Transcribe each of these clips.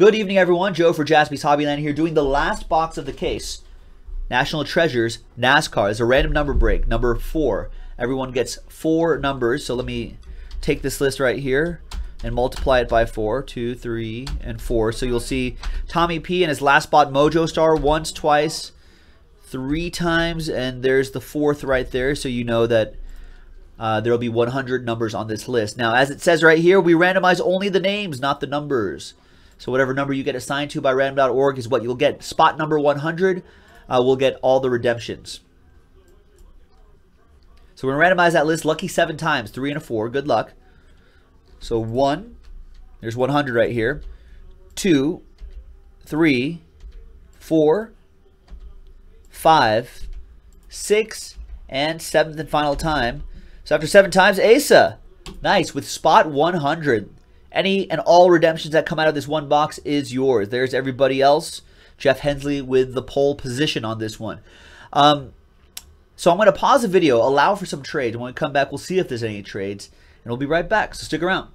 Good evening, everyone. Joe for Jaspy's Hobbyland here, doing the last box of the case. National Treasures NASCAR is a random number break, number four. Everyone gets four numbers. So let me take this list right here and multiply it by four, two, three, and four. So you'll see Tommy P and his last spot Mojo Star once, twice, three times, and there's the fourth right there. So you know that uh, there will be 100 numbers on this list. Now, as it says right here, we randomize only the names, not the numbers. So whatever number you get assigned to by random.org is what you'll get. Spot number 100 uh, will get all the redemptions. So we're going to randomize that list lucky seven times, three and a four. Good luck. So one, there's 100 right here. Two, three, four, five, six, and seventh and final time. So after seven times, Asa. Nice, with spot 100. Any and all redemptions that come out of this one box is yours. There's everybody else. Jeff Hensley with the pole position on this one. Um, so I'm going to pause the video, allow for some trades. When we come back, we'll see if there's any trades, and we'll be right back. So stick around.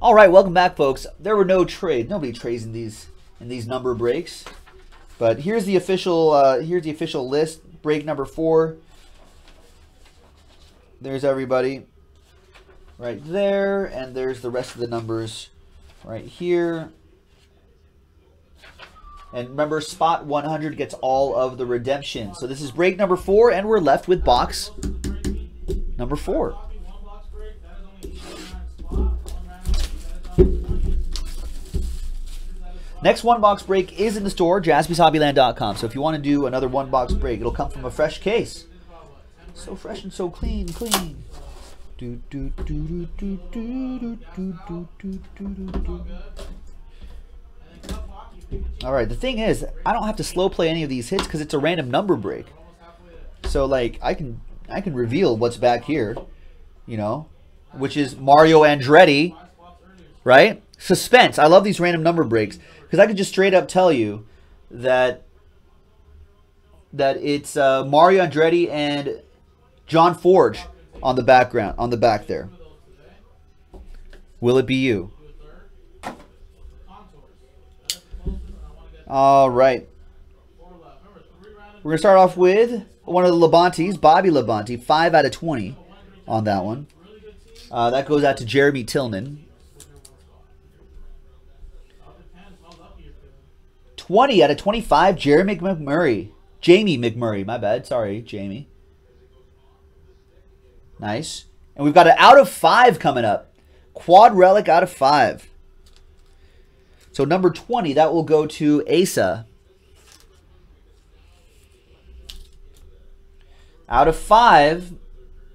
All right, welcome back, folks. There were no trades. Nobody trades in these in these number breaks, but here's the official uh, here's the official list. Break number four. There's everybody right there, and there's the rest of the numbers right here. And remember, spot 100 gets all of the redemption. So this is break number four, and we're left with box number four. Next one box break is in the store, jaspyshobbyland.com. So if you want to do another one box break, it'll come from a fresh case. So fresh and so clean, clean. Do, do, do, do, do, do, do, do, do, do, do. All right, the thing is, I don't have to slow play any of these hits because it's a random number break. So like, I can I can reveal what's back here, you know, which is Mario Andretti, right? Suspense. I love these random number breaks because I could just straight up tell you that that it's uh, Mario Andretti and John Force on the background, on the back there. Will it be you? All right. We're going to start off with one of the Labontes, Bobby Labonte, 5 out of 20 on that one. Uh, that goes out to Jeremy Tillman. 20 out of 25, Jeremy McMurray. Jamie McMurray, my bad. Sorry, Jamie. Nice. And we've got an out of five coming up. Quad relic out of five. So number 20, that will go to Asa. Out of five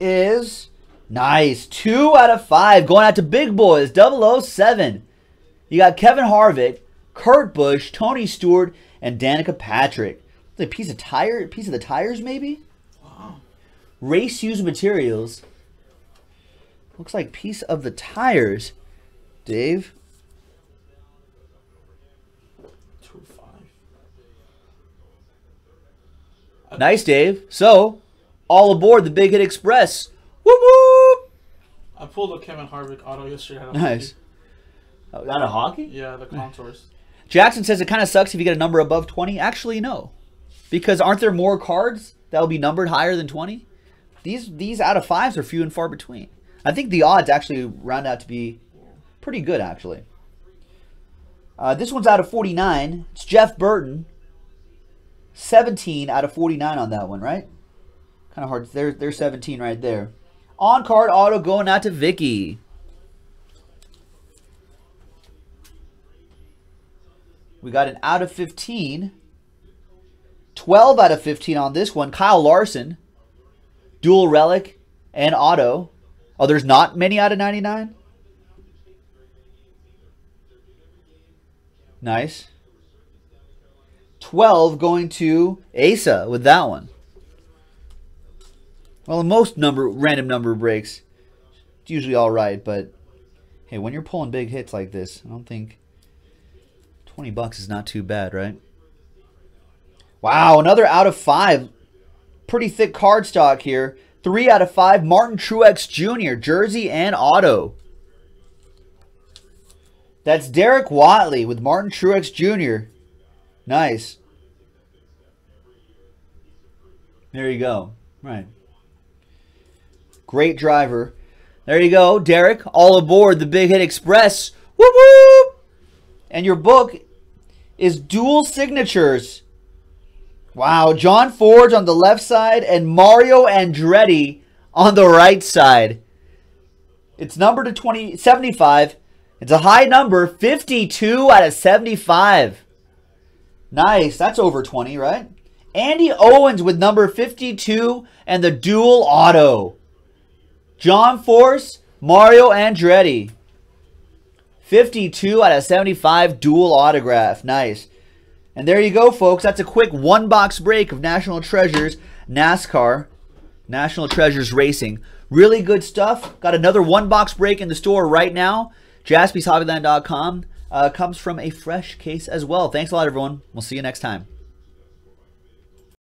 is nice. Two out of five going out to Big Boys 007. You got Kevin Harvick, Kurt Busch, Tony Stewart, and Danica Patrick. A piece of tire, piece of the tires maybe. Wow. Race used materials. Looks like piece of the tires. Dave. Two five. Nice, Dave. So, all aboard the Big Hit Express. Whoop whoop. I pulled a Kevin Harvick auto yesterday. out of Nice. hockey. Out of hockey? Yeah, the contours. Jackson says it kind of sucks if you get a number above 20. Actually, no. Because aren't there more cards that will be numbered higher than 20? These these out of fives are few and far between. I think the odds actually round out to be pretty good, actually. Uh, this one's out of 49. It's Jeff Burton. 17 out of 49 on that one, right? Kind of hard. There, there's 17 right there. On card auto going out to Vicky. We got an out of 15. 12 out of 15 on this one. Kyle Larson. Dual relic and auto. Oh, there's not many out of 99? Nice. 12 going to Asa with that one. Well, most number random number breaks, it's usually all right, but hey, when you're pulling big hits like this, I don't think 20 bucks is not too bad, right? Wow, another out of five. Pretty thick card stock here. Three out of five. Martin Truex Jr., jersey and auto. That's Derek Watley with Martin Truex Jr. Nice. There you go. Right. Great driver. There you go, Derek. All aboard the Big Hit Express. Whoop whoop! And your book is Dual Signatures. Wow, John Force on the left side and Mario Andretti on the right side. It's numbered to 20, 75. It's a high number, 52 out of 75. Nice. That's over 20, right? Andy Owens with number 52 and the dual auto. John Force, Mario Andretti. 52 out of 75 dual autograph. Nice. And there you go, folks. That's a quick one box break of National Treasures NASCAR, National Treasures Racing. Really good stuff. Got another one box break in the store right now. JaspysHobbyland.com uh, comes from a fresh case as well. Thanks a lot, everyone. We'll see you next time.